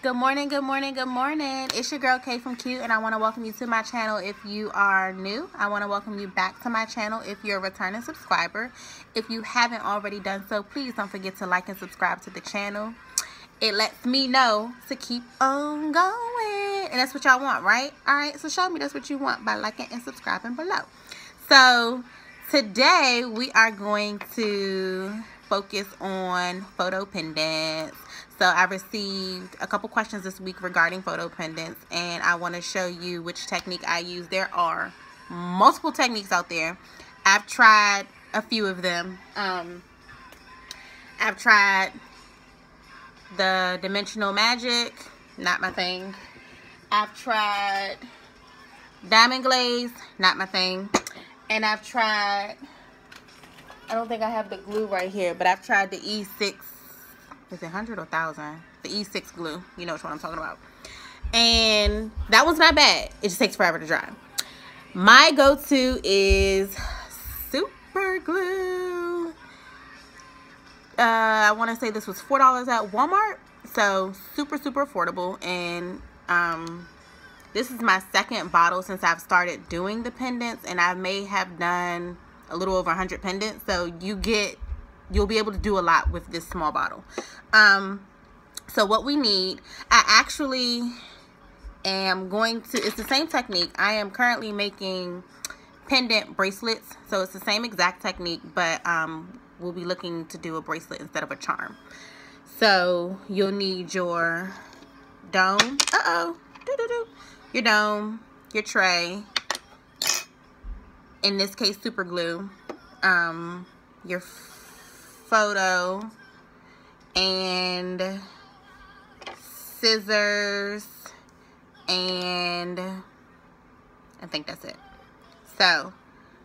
Good morning, good morning, good morning. It's your girl Kay from Cute, and I want to welcome you to my channel if you are new. I want to welcome you back to my channel if you're a returning subscriber. If you haven't already done so, please don't forget to like and subscribe to the channel. It lets me know to keep on going. And that's what y'all want, right? Alright, so show me that's what you want by liking and subscribing below. So, today we are going to focus on photo pendants so I received a couple questions this week regarding photo pendants and I want to show you which technique I use. There are multiple techniques out there. I've tried a few of them. Um, I've tried the Dimensional Magic, not my thing. I've tried Diamond Glaze, not my thing. And I've tried, I don't think I have the glue right here, but I've tried the E6 is it 100 or 1000 the e6 glue. You know what i'm talking about. And that one's not bad. It just takes forever to dry. My go-to is super glue. Uh, i want to say this was four dollars at walmart. So super super affordable. And um this is my second bottle since i've started doing the pendants. And i may have done a little over 100 pendants so you get you'll be able to do a lot with this small bottle. Um so what we need i actually am going to it's the same technique. I am currently making pendant bracelets so it's the same exact technique but um we'll be looking to do a bracelet instead of a charm. So you'll need your dome uh-oh your dome your tray in this case super glue um your photo and scissors and I think that's it. So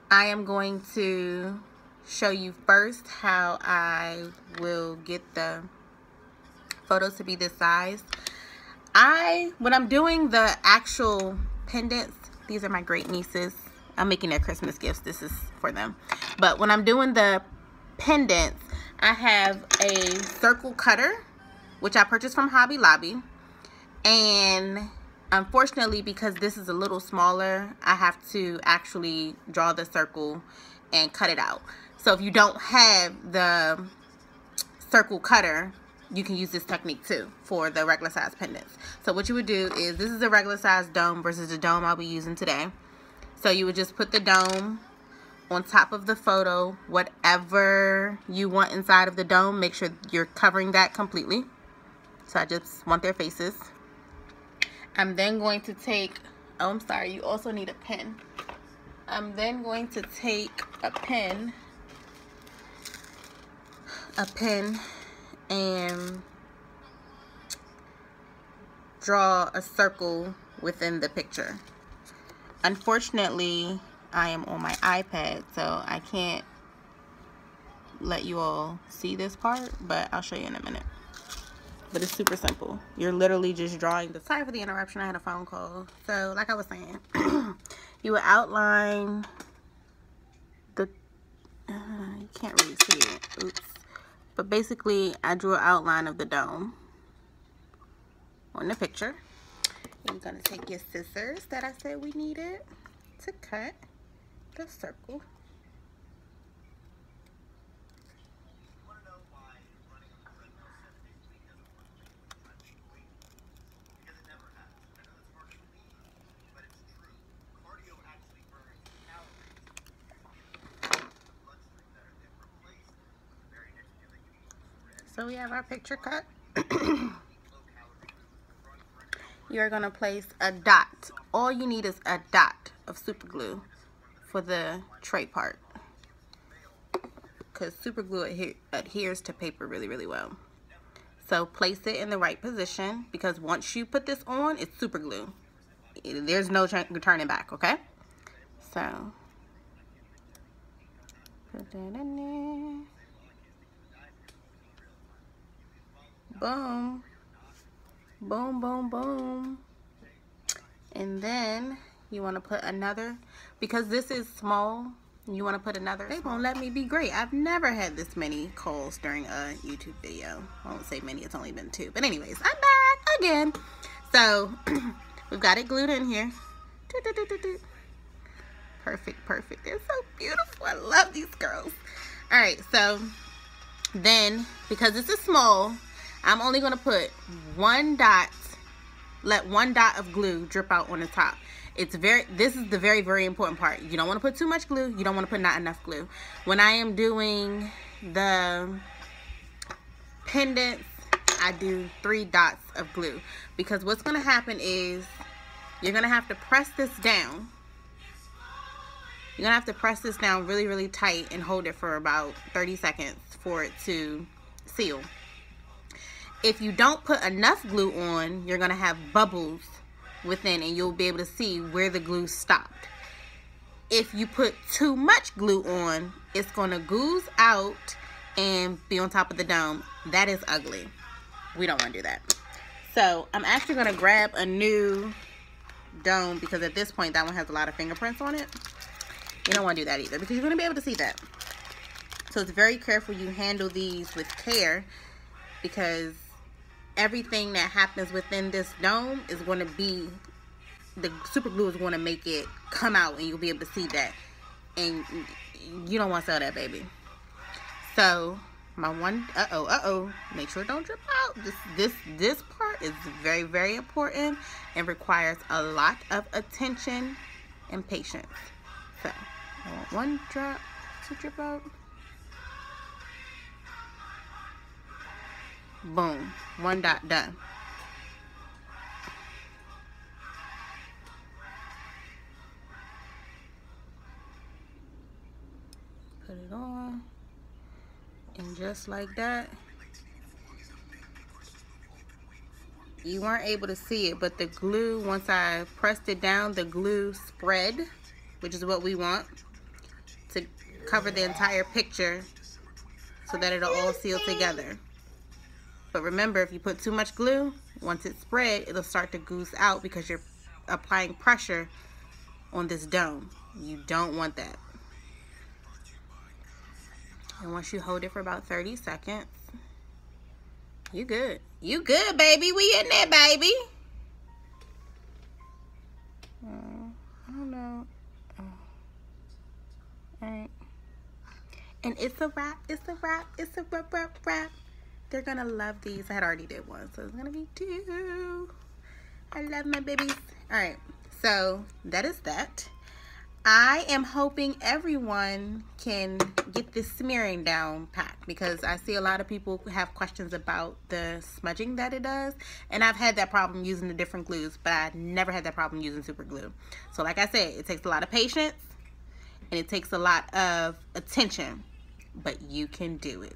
I am going to show you first how I will get the photos to be this size. I, when I'm doing the actual pendants, these are my great nieces. I'm making their Christmas gifts. This is for them. But when I'm doing the pendants, I have a circle cutter, which I purchased from Hobby Lobby. And unfortunately, because this is a little smaller, I have to actually draw the circle and cut it out. So if you don't have the circle cutter, you can use this technique too for the regular size pendants. So what you would do is, this is a regular size dome versus the dome I'll be using today. So you would just put the dome on top of the photo. Whatever you want inside of the dome make sure you're covering that completely. So I just want their faces. I'm then going to take oh I'm sorry you also need a pen. I'm then going to take a pen a pen and draw a circle within the picture unfortunately I am on my iPad, so I can't let you all see this part, but I'll show you in a minute. But it's super simple. You're literally just drawing the... Sorry for the interruption. I had a phone call. So, like I was saying, you would outline the... Uh, you can't really see it. Oops. But basically, I drew an outline of the dome on the picture. You're to take your scissors that I said we needed to cut the circle. So we have our picture cut. you are going to place a dot. All you need is a dot of super glue for the tray part. Because super glue adhe adheres to paper really really well. So place it in the right position because once you put this on it's super glue. There's no turning back okay? So put that in there. Boom boom boom boom and then you want to put another because this is small you want to put another they won't let me be great i've never had this many calls during a youtube video i won't say many it's only been two but anyways i'm back again. So we've got it glued in here. Perfect, perfect. They're so beautiful. I love these girls. All right, so then because this is small, I'm only going to put one dot, let one dot of glue drip out on the top. It's very, this is the very, very important part. You don't want to put too much glue. You don't want to put not enough glue. When I am doing the pendants, I do three dots of glue. Because what's going to happen is you're going to have to press this down. You're going to have to press this down really, really tight and hold it for about 30 seconds for it to seal. If you don't put enough glue on, you're going to have bubbles within and you'll be able to see where the glue stopped. If you put too much glue on, it's going to gooze out and be on top of the dome. That is ugly. We don't want to do that. So I'm actually going to grab a new dome because at this point that one has a lot of fingerprints on it. You don't want to do that either because you're going to be able to see that. So it's very careful you handle these with care because everything that happens within this dome is going to be the super glue is going to make it come out and you'll be able to see that. And you don't want to sell that baby. So my one uh-oh uh-oh make sure it don't drip out. This this this part is very very important and requires a lot of attention and patience. So I want one drop to drip out Boom. One dot done. Put it on. And just like that, you weren't able to see it, but the glue, once I pressed it down, the glue spread, which is what we want, to cover the entire picture so that it'll all seal together. But remember, if you put too much glue, once it's spread, it'll start to goose out because you're applying pressure on this dome. You don't want that. And once you hold it for about 30 seconds, you good. You good, baby. We in there, baby. Oh, I don't know. Oh. All right. And it's a wrap. It's a wrap. It's a wrap, wrap, wrap. They're gonna love these. I had already did one, so it's gonna be two. I love my babies. All right, so that is that. I am hoping everyone can get this smearing down pat because I see a lot of people have questions about the smudging that it does. And I've had that problem using the different glues, but I never had that problem using super glue. So like I said, it takes a lot of patience and it takes a lot of attention, but you can do it.